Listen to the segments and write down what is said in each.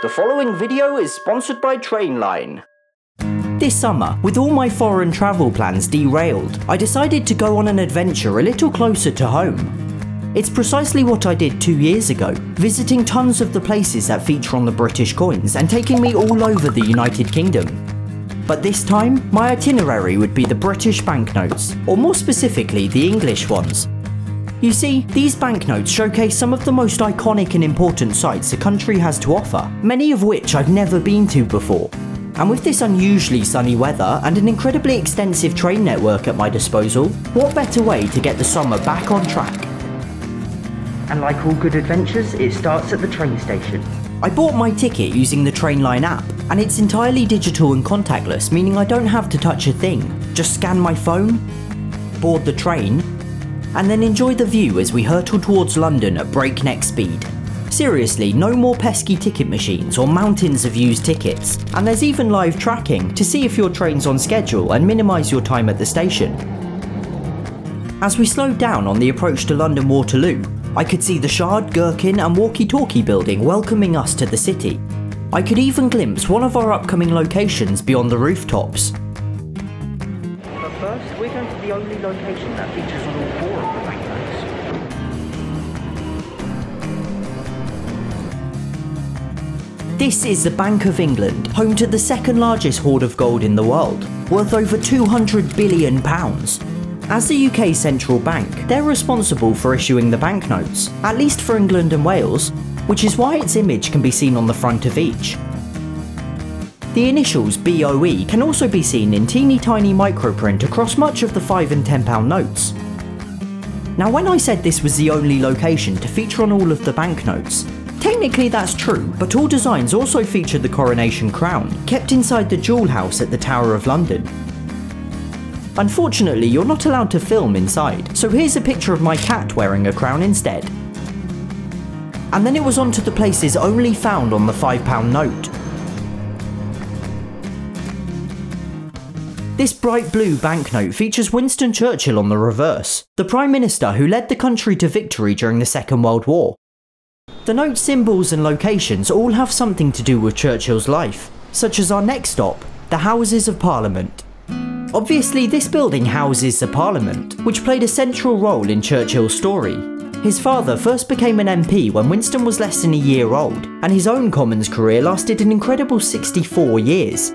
The following video is sponsored by Trainline. This summer, with all my foreign travel plans derailed, I decided to go on an adventure a little closer to home. It's precisely what I did two years ago, visiting tons of the places that feature on the British coins and taking me all over the United Kingdom. But this time, my itinerary would be the British banknotes, or more specifically, the English ones. You see, these banknotes showcase some of the most iconic and important sites a country has to offer, many of which I've never been to before. And with this unusually sunny weather and an incredibly extensive train network at my disposal, what better way to get the summer back on track? And like all good adventures, it starts at the train station. I bought my ticket using the Trainline app, and it's entirely digital and contactless, meaning I don't have to touch a thing. Just scan my phone, board the train, and then enjoy the view as we hurtle towards London at breakneck speed. Seriously, no more pesky ticket machines or mountains of used tickets, and there's even live tracking to see if your train's on schedule and minimise your time at the station. As we slowed down on the approach to London Waterloo, I could see the Shard, Gherkin and Walkie Talkie building welcoming us to the city. I could even glimpse one of our upcoming locations beyond the rooftops. But first, we're going to the only location that features This is the Bank of England, home to the second largest hoard of gold in the world, worth over 200 billion pounds. As the UK central bank, they're responsible for issuing the banknotes, at least for England and Wales, which is why its image can be seen on the front of each. The initials BOE can also be seen in teeny tiny microprint across much of the 5 and 10 pound notes. Now when I said this was the only location to feature on all of the banknotes, technically that's true, but all designs also feature the coronation crown, kept inside the jewel house at the Tower of London. Unfortunately, you're not allowed to film inside, so here's a picture of my cat wearing a crown instead. And then it was on to the places only found on the £5 note. This bright blue banknote features Winston Churchill on the reverse, the Prime Minister who led the country to victory during the Second World War. The note's symbols and locations all have something to do with Churchill's life, such as our next stop, the Houses of Parliament. Obviously, this building houses the Parliament, which played a central role in Churchill's story. His father first became an MP when Winston was less than a year old, and his own Commons career lasted an incredible 64 years.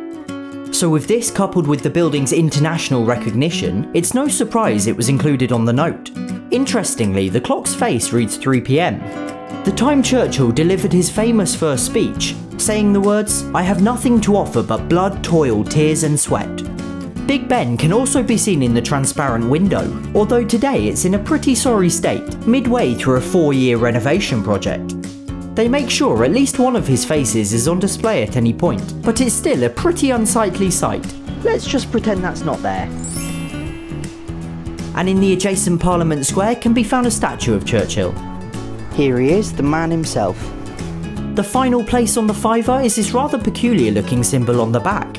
So with this coupled with the building's international recognition, it's no surprise it was included on the note. Interestingly, the clock's face reads 3pm. The time Churchill delivered his famous first speech, saying the words, I have nothing to offer but blood, toil, tears and sweat. Big Ben can also be seen in the transparent window, although today it's in a pretty sorry state, midway through a four year renovation project. They make sure at least one of his faces is on display at any point, but it's still a pretty unsightly sight. Let's just pretend that's not there. And in the adjacent Parliament Square can be found a statue of Churchill. Here he is, the man himself. The final place on the fiver is this rather peculiar looking symbol on the back.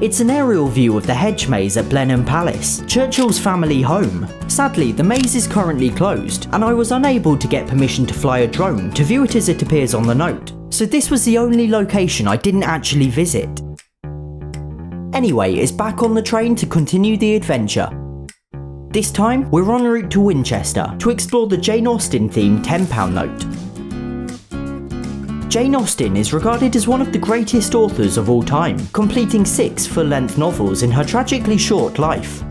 It's an aerial view of the hedge maze at Blenheim Palace, Churchill's family home. Sadly, the maze is currently closed, and I was unable to get permission to fly a drone to view it as it appears on the note, so this was the only location I didn't actually visit. Anyway, it's back on the train to continue the adventure. This time, we're en route to Winchester to explore the Jane Austen themed £10 note. Jane Austen is regarded as one of the greatest authors of all time, completing six full-length novels in her tragically short life.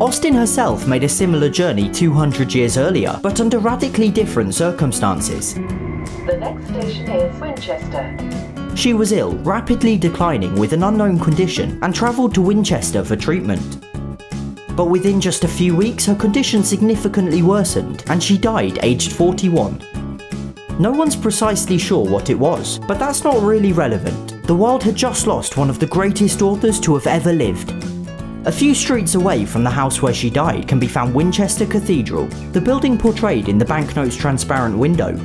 Austen herself made a similar journey 200 years earlier, but under radically different circumstances. The next station is Winchester. She was ill, rapidly declining with an unknown condition, and travelled to Winchester for treatment. But within just a few weeks, her condition significantly worsened, and she died aged 41. No one's precisely sure what it was, but that's not really relevant. The world had just lost one of the greatest authors to have ever lived. A few streets away from the house where she died can be found Winchester Cathedral, the building portrayed in the banknote's transparent window.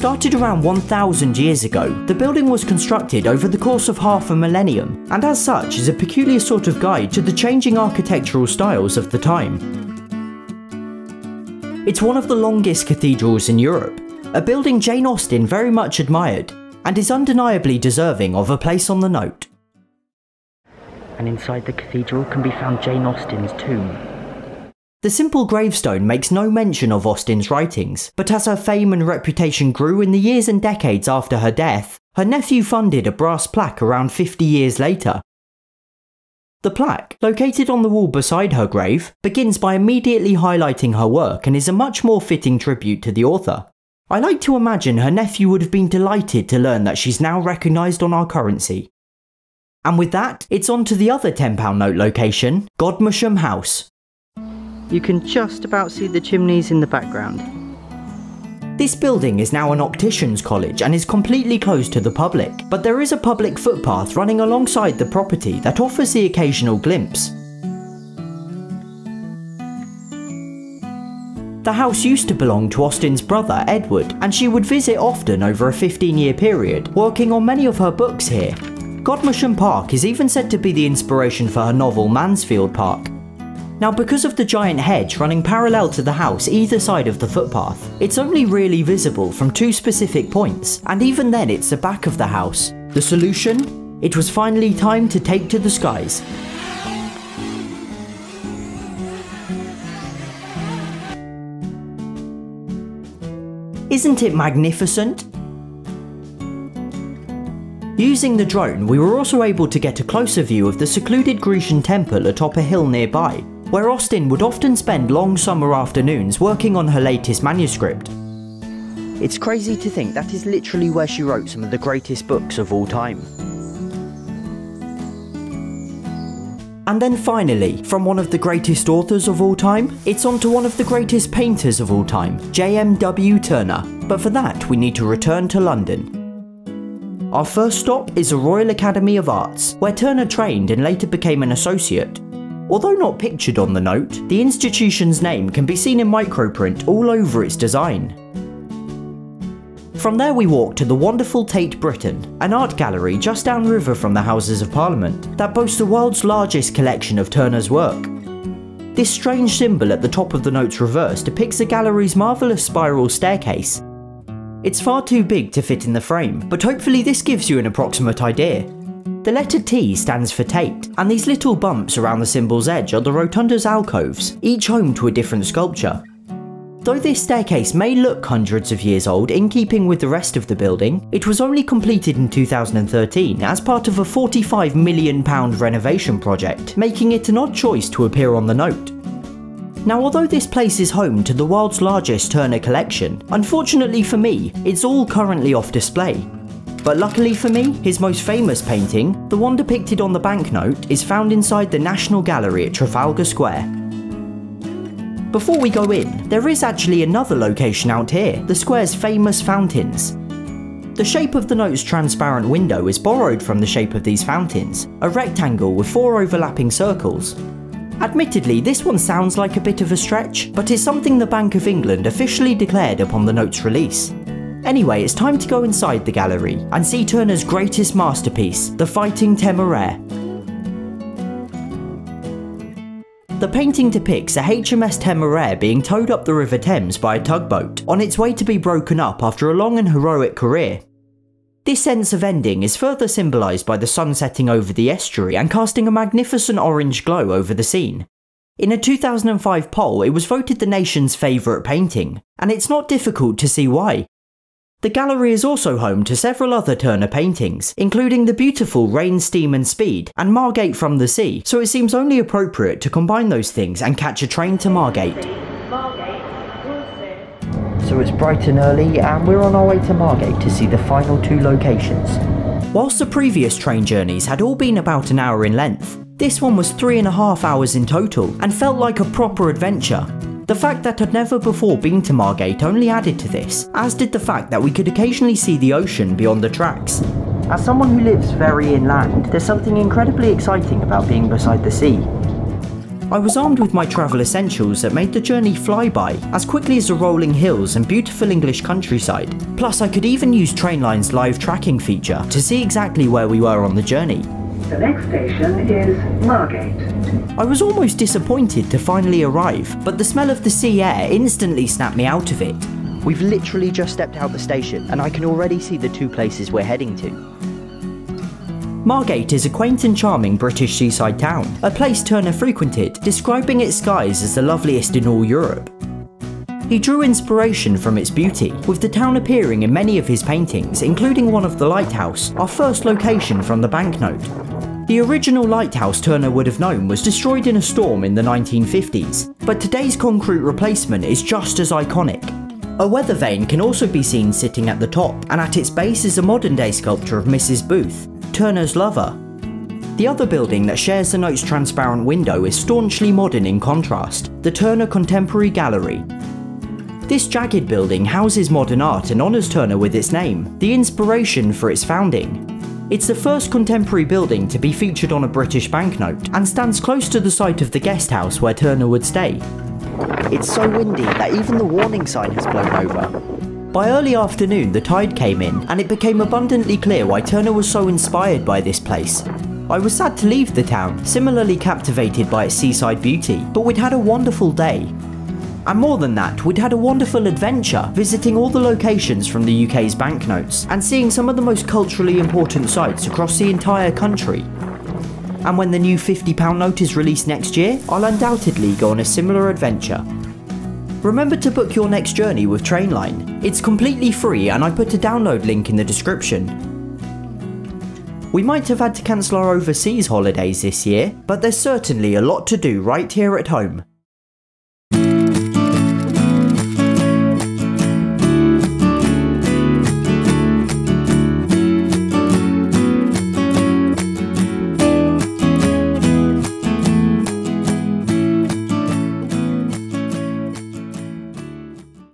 Started around 1000 years ago, the building was constructed over the course of half a millennium, and as such is a peculiar sort of guide to the changing architectural styles of the time. It's one of the longest cathedrals in Europe, a building Jane Austen very much admired, and is undeniably deserving of a place on the note. And inside the cathedral can be found Jane Austen's tomb. The simple gravestone makes no mention of Austen's writings, but as her fame and reputation grew in the years and decades after her death, her nephew funded a brass plaque around 50 years later. The plaque, located on the wall beside her grave, begins by immediately highlighting her work and is a much more fitting tribute to the author. I like to imagine her nephew would have been delighted to learn that she's now recognised on our currency. And with that, it's on to the other £10 note location, Godmersham House. You can just about see the chimneys in the background. This building is now an optician's college and is completely closed to the public, but there is a public footpath running alongside the property that offers the occasional glimpse. The house used to belong to Austen's brother, Edward, and she would visit often over a 15 year period, working on many of her books here. Godmersham Park is even said to be the inspiration for her novel Mansfield Park, now because of the giant hedge running parallel to the house either side of the footpath, it's only really visible from two specific points, and even then it's the back of the house. The solution? It was finally time to take to the skies. Isn't it magnificent? Using the drone, we were also able to get a closer view of the secluded Grecian temple atop a hill nearby, where Austen would often spend long summer afternoons working on her latest manuscript. It's crazy to think that is literally where she wrote some of the greatest books of all time. And then finally, from one of the greatest authors of all time, it's on to one of the greatest painters of all time, J.M.W. Turner. But for that, we need to return to London. Our first stop is the Royal Academy of Arts, where Turner trained and later became an associate, Although not pictured on the note, the institution's name can be seen in microprint all over its design. From there we walk to the wonderful Tate Britain, an art gallery just downriver from the Houses of Parliament that boasts the world's largest collection of Turner's work. This strange symbol at the top of the note's reverse depicts the gallery's marvellous spiral staircase. It's far too big to fit in the frame, but hopefully this gives you an approximate idea, the letter T stands for Tate, and these little bumps around the symbol's edge are the rotunda's alcoves, each home to a different sculpture. Though this staircase may look hundreds of years old in keeping with the rest of the building, it was only completed in 2013 as part of a £45 million renovation project, making it an odd choice to appear on the note. Now although this place is home to the world's largest Turner collection, unfortunately for me, it's all currently off display, but luckily for me, his most famous painting, the one depicted on the banknote, is found inside the National Gallery at Trafalgar Square. Before we go in, there is actually another location out here, the square's famous fountains. The shape of the note's transparent window is borrowed from the shape of these fountains, a rectangle with four overlapping circles. Admittedly, this one sounds like a bit of a stretch, but is something the Bank of England officially declared upon the note's release. Anyway, it's time to go inside the gallery and see Turner's greatest masterpiece, the Fighting Temeraire. The painting depicts a HMS Temeraire being towed up the River Thames by a tugboat, on its way to be broken up after a long and heroic career. This sense of ending is further symbolised by the sun setting over the estuary and casting a magnificent orange glow over the scene. In a 2005 poll, it was voted the nation's favourite painting, and it's not difficult to see why. The gallery is also home to several other Turner paintings, including the beautiful Rain, Steam and Speed and Margate from the Sea, so it seems only appropriate to combine those things and catch a train to Margate. So it's bright and early and we're on our way to Margate to see the final two locations. Whilst the previous train journeys had all been about an hour in length, this one was three and a half hours in total and felt like a proper adventure, the fact that I'd never before been to Margate only added to this, as did the fact that we could occasionally see the ocean beyond the tracks. As someone who lives very inland, there's something incredibly exciting about being beside the sea. I was armed with my travel essentials that made the journey fly by as quickly as the rolling hills and beautiful English countryside. Plus I could even use Trainline's live tracking feature to see exactly where we were on the journey. The next station is Margate. I was almost disappointed to finally arrive, but the smell of the sea air instantly snapped me out of it. We've literally just stepped out the station, and I can already see the two places we're heading to. Margate is a quaint and charming British seaside town, a place Turner frequented, describing its skies as the loveliest in all Europe. He drew inspiration from its beauty, with the town appearing in many of his paintings, including one of the lighthouse, our first location from the banknote. The original lighthouse Turner would have known was destroyed in a storm in the 1950s, but today's concrete replacement is just as iconic. A weather vane can also be seen sitting at the top, and at its base is a modern day sculpture of Mrs. Booth, Turner's lover. The other building that shares the note's transparent window is staunchly modern in contrast, the Turner Contemporary Gallery. This jagged building houses modern art and honours Turner with its name, the inspiration for its founding. It's the first contemporary building to be featured on a British banknote and stands close to the site of the guest house where Turner would stay. It's so windy that even the warning sign has blown over. By early afternoon, the tide came in, and it became abundantly clear why Turner was so inspired by this place. I was sad to leave the town, similarly captivated by its seaside beauty, but we'd had a wonderful day. And more than that, we'd had a wonderful adventure, visiting all the locations from the UK's banknotes, and seeing some of the most culturally important sites across the entire country. And when the new £50 note is released next year, I'll undoubtedly go on a similar adventure. Remember to book your next journey with Trainline. It's completely free and I put a download link in the description. We might have had to cancel our overseas holidays this year, but there's certainly a lot to do right here at home.